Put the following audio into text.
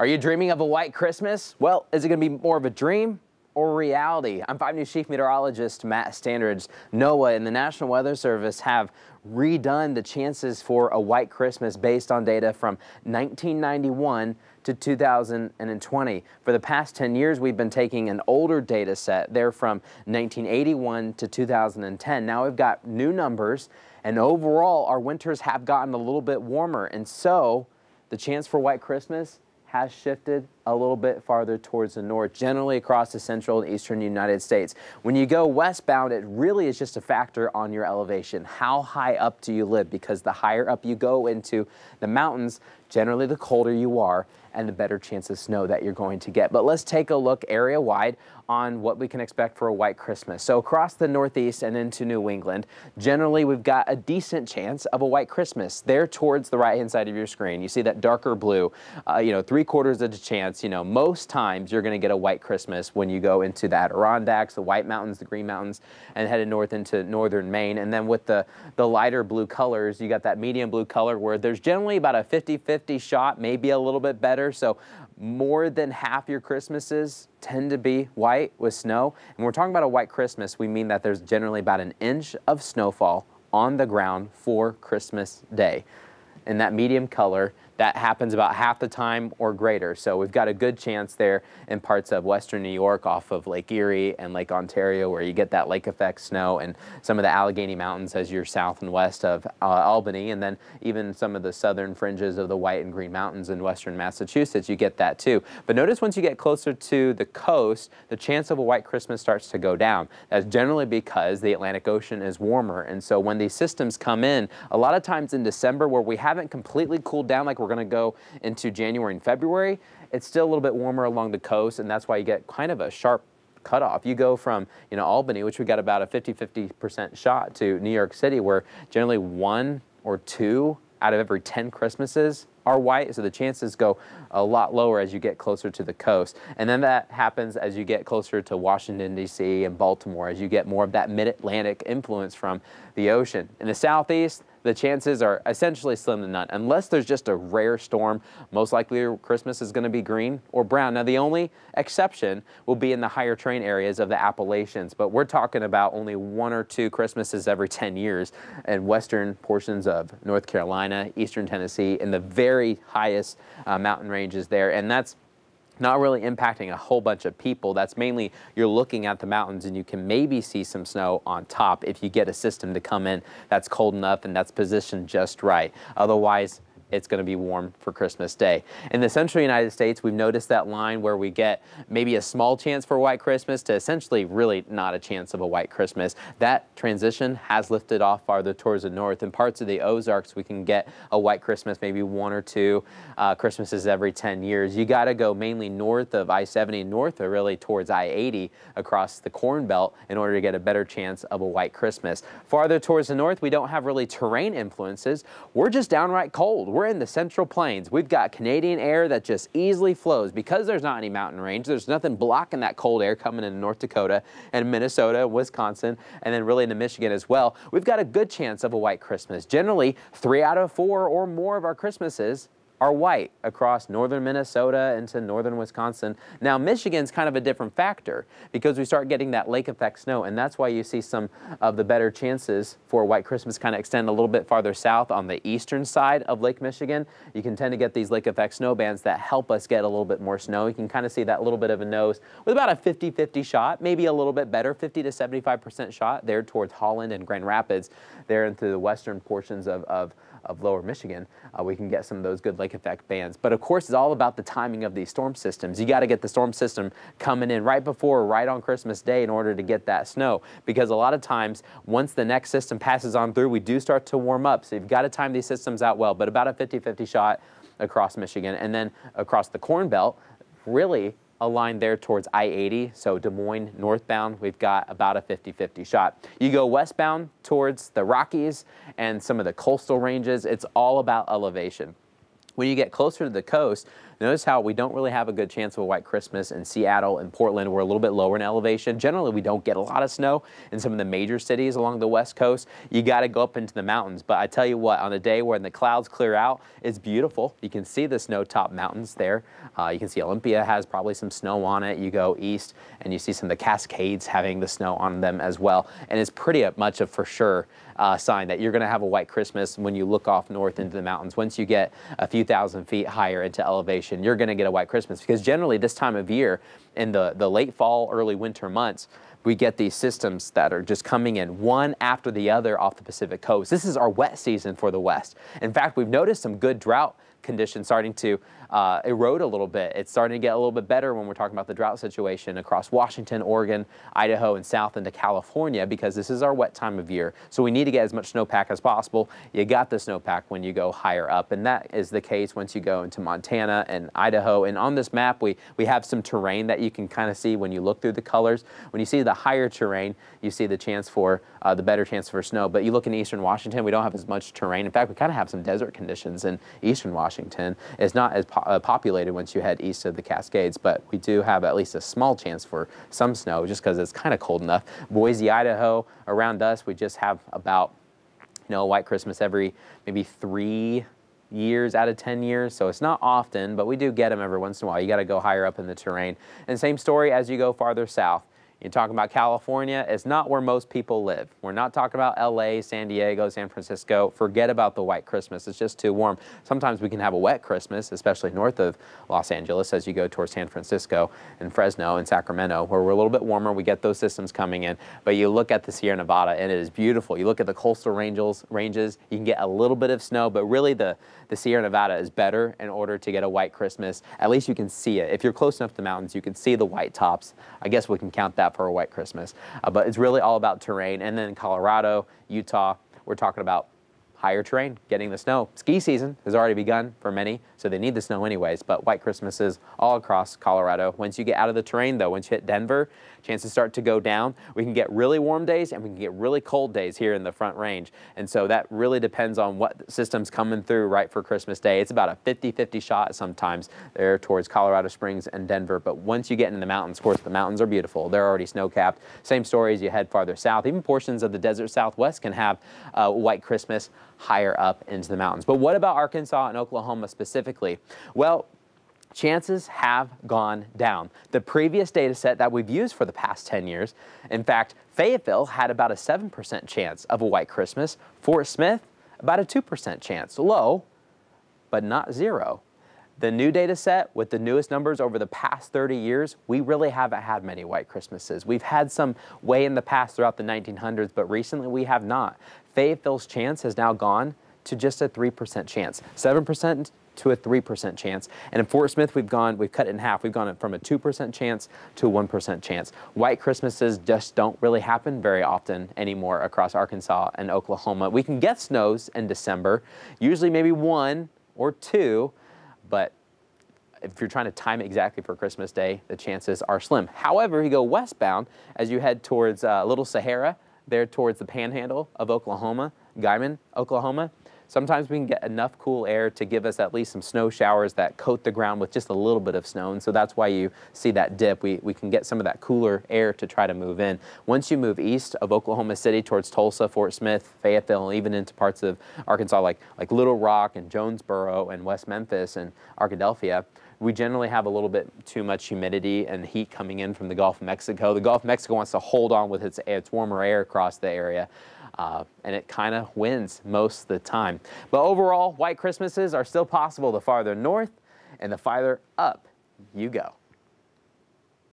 Are you dreaming of a white Christmas? Well, is it going to be more of a dream or reality? I'm 5 News Chief Meteorologist Matt Standridge. NOAA and the National Weather Service have redone the chances for a white Christmas based on data from 1991 to 2020. For the past 10 years, we've been taking an older data set. They're from 1981 to 2010. Now we've got new numbers, and overall, our winters have gotten a little bit warmer. And so, the chance for white Christmas has shifted a little bit farther towards the north, generally across the central and eastern United States. When you go westbound, it really is just a factor on your elevation. How high up do you live? Because the higher up you go into the mountains, generally the colder you are and the better chance of snow that you're going to get. But let's take a look area wide on what we can expect for a white Christmas. So across the Northeast and into New England, generally we've got a decent chance of a white Christmas there towards the right hand side of your screen. You see that darker blue, uh, you know, three quarters of the chance, you know, most times you're going to get a white Christmas when you go into the Adirondacks, the White Mountains, the Green Mountains, and headed north into northern Maine. And then with the, the lighter blue colors, you got that medium blue color where there's generally about a 50-50 shot, maybe a little bit better. So more than half your Christmases tend to be white with snow. And when we're talking about a white Christmas, we mean that there's generally about an inch of snowfall on the ground for Christmas Day. In that medium color, that happens about half the time or greater. So we've got a good chance there in parts of western New York off of Lake Erie and Lake Ontario where you get that lake effect snow and some of the Allegheny Mountains as you're south and west of uh, Albany and then even some of the southern fringes of the White and Green Mountains in western Massachusetts, you get that too. But notice once you get closer to the coast, the chance of a white Christmas starts to go down. That's generally because the Atlantic Ocean is warmer. And so when these systems come in, a lot of times in December where we haven't completely cooled down like we're going to go into January and February, it's still a little bit warmer along the coast, and that's why you get kind of a sharp cutoff. You go from you know Albany, which we got about a 50-50% shot, to New York City, where generally one or two out of every 10 Christmases are white, so the chances go a lot lower as you get closer to the coast. And then that happens as you get closer to Washington, D.C. and Baltimore, as you get more of that mid-Atlantic influence from the ocean. In the southeast, the chances are essentially slim to none. Unless there's just a rare storm, most likely Christmas is going to be green or brown. Now, the only exception will be in the higher terrain areas of the Appalachians, but we're talking about only one or two Christmases every 10 years in western portions of North Carolina, eastern Tennessee, in the very highest uh, mountain ranges there. And that's not really impacting a whole bunch of people. That's mainly you're looking at the mountains and you can maybe see some snow on top if you get a system to come in that's cold enough and that's positioned just right. Otherwise, it's going to be warm for Christmas Day. In the central United States, we've noticed that line where we get maybe a small chance for a white Christmas to essentially really not a chance of a white Christmas. That transition has lifted off farther towards the north. In parts of the Ozarks, we can get a white Christmas, maybe one or two uh, Christmases every 10 years. You got to go mainly north of I-70 north or really towards I-80 across the Corn Belt in order to get a better chance of a white Christmas. Farther towards the north, we don't have really terrain influences. We're just downright cold. We're we're in the Central Plains. We've got Canadian air that just easily flows. Because there's not any mountain range, there's nothing blocking that cold air coming into North Dakota and Minnesota, and Wisconsin, and then really into Michigan as well. We've got a good chance of a white Christmas. Generally, three out of four or more of our Christmases are white across northern Minnesota into northern Wisconsin. Now, Michigan's kind of a different factor because we start getting that lake effect snow, and that's why you see some of the better chances for white Christmas kind of extend a little bit farther south on the eastern side of Lake Michigan. You can tend to get these lake effect snow bands that help us get a little bit more snow. You can kind of see that little bit of a nose with about a 50-50 shot, maybe a little bit better, 50 to 75% shot there towards Holland and Grand Rapids, there into the western portions of, of of lower Michigan, uh, we can get some of those good lake effect bands. But of course, it's all about the timing of these storm systems. You got to get the storm system coming in right before or right on Christmas Day in order to get that snow. Because a lot of times, once the next system passes on through, we do start to warm up. So you've got to time these systems out well, but about a 50-50 shot across Michigan. And then across the Corn Belt, really a line there towards I-80, so Des Moines northbound, we've got about a 50-50 shot. You go westbound towards the Rockies and some of the coastal ranges, it's all about elevation. When you get closer to the coast, Notice how we don't really have a good chance of a white Christmas in Seattle and Portland. We're a little bit lower in elevation. Generally, we don't get a lot of snow in some of the major cities along the west coast. You got to go up into the mountains. But I tell you what, on a day when the clouds clear out, it's beautiful. You can see the snow-topped mountains there. Uh, you can see Olympia has probably some snow on it. You go east and you see some of the Cascades having the snow on them as well. And it's pretty much a for sure uh, sign that you're going to have a white Christmas when you look off north into the mountains. Once you get a few thousand feet higher into elevation, you're going to get a white Christmas because generally this time of year in the, the late fall, early winter months, we get these systems that are just coming in one after the other off the Pacific coast. This is our wet season for the West. In fact, we've noticed some good drought conditions starting to uh, erode a little bit. It's starting to get a little bit better when we're talking about the drought situation across Washington, Oregon, Idaho, and south into California because this is our wet time of year. So we need to get as much snowpack as possible. You got the snowpack when you go higher up, and that is the case once you go into Montana and Idaho. And on this map, we, we have some terrain that you can kind of see when you look through the colors. When you see the higher terrain, you see the chance for uh, the better chance for snow. But you look in eastern Washington, we don't have as much terrain. In fact, we kind of have some desert conditions in eastern Washington. It's not as po uh, populated once you head east of the Cascades, but we do have at least a small chance for some snow just because it's kind of cold enough. Boise, Idaho, around us, we just have about, you know, white Christmas every maybe three years out of 10 years, so it's not often, but we do get them every once in a while. You got to go higher up in the terrain. And same story as you go farther south. You're talking about California, it's not where most people live. We're not talking about LA, San Diego, San Francisco. Forget about the white Christmas. It's just too warm. Sometimes we can have a wet Christmas, especially north of Los Angeles as you go towards San Francisco and Fresno and Sacramento, where we're a little bit warmer. We get those systems coming in. But you look at the Sierra Nevada and it is beautiful. You look at the coastal ranges, ranges you can get a little bit of snow, but really the, the Sierra Nevada is better in order to get a white Christmas. At least you can see it. If you're close enough to the mountains, you can see the white tops. I guess we can count that for a white Christmas. Uh, but it's really all about terrain. And then Colorado, Utah, we're talking about higher terrain, getting the snow. Ski season has already begun for many, so they need the snow anyways, but white Christmases all across Colorado. Once you get out of the terrain though, once you hit Denver, chances start to go down. We can get really warm days and we can get really cold days here in the front range. And so that really depends on what system's coming through right for Christmas Day. It's about a 50-50 shot sometimes there towards Colorado Springs and Denver, but once you get into the mountains, of course the mountains are beautiful. They're already snow-capped. Same story as you head farther south. Even portions of the desert southwest can have uh, white Christmas higher up into the mountains. But what about Arkansas and Oklahoma specifically? Well, chances have gone down. The previous data set that we've used for the past 10 years, in fact, Fayetteville had about a 7% chance of a white Christmas. Fort Smith, about a 2% chance. Low, but not zero. The new data set with the newest numbers over the past 30 years, we really haven't had many white Christmases. We've had some way in the past throughout the 1900s, but recently we have not. Fayetteville's chance has now gone to just a 3% chance. 7% to a 3% chance. And in Fort Smith, we've gone, we've cut it in half. We've gone from a 2% chance to a 1% chance. White Christmases just don't really happen very often anymore across Arkansas and Oklahoma. We can get snows in December, usually maybe one or two, but if you're trying to time it exactly for Christmas Day, the chances are slim. However, you go westbound as you head towards uh, Little Sahara, there towards the panhandle of Oklahoma, Guymon, Oklahoma. Sometimes we can get enough cool air to give us at least some snow showers that coat the ground with just a little bit of snow. And so that's why you see that dip. We, we can get some of that cooler air to try to move in. Once you move east of Oklahoma City towards Tulsa, Fort Smith, Fayetteville, and even into parts of Arkansas like, like Little Rock and Jonesboro and West Memphis and Arkadelphia, we generally have a little bit too much humidity and heat coming in from the Gulf of Mexico. The Gulf of Mexico wants to hold on with its, its warmer air across the area uh, and it kind of wins most of the time. But overall, white Christmases are still possible the farther north and the farther up you go.